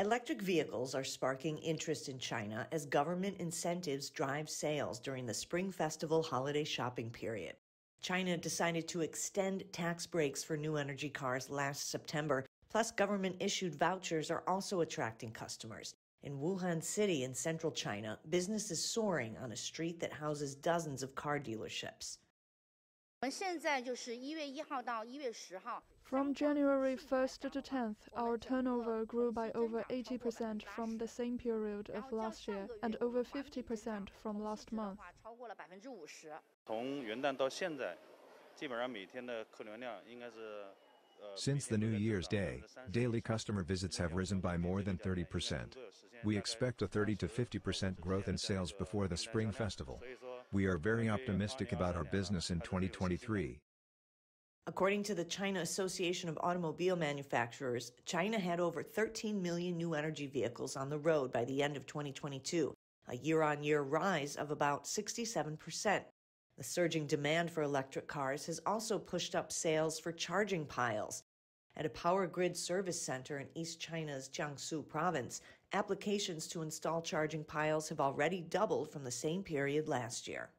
Electric vehicles are sparking interest in China as government incentives drive sales during the Spring Festival holiday shopping period. China decided to extend tax breaks for new energy cars last September, plus government issued vouchers are also attracting customers. In Wuhan City in central China, business is soaring on a street that houses dozens of car dealerships. From January 1st to 10th, our turnover grew by over 80% from the same period of last year and over 50% from last month. Since the New Year's Day, daily customer visits have risen by more than 30%. We expect a 30 to 50% growth in sales before the Spring Festival. We are very optimistic about our business in 2023. According to the China Association of Automobile Manufacturers, China had over 13 million new energy vehicles on the road by the end of 2022, a year on year rise of about 67%. The surging demand for electric cars has also pushed up sales for charging piles. At a power grid service center in East China's Jiangsu province, applications to install charging piles have already doubled from the same period last year.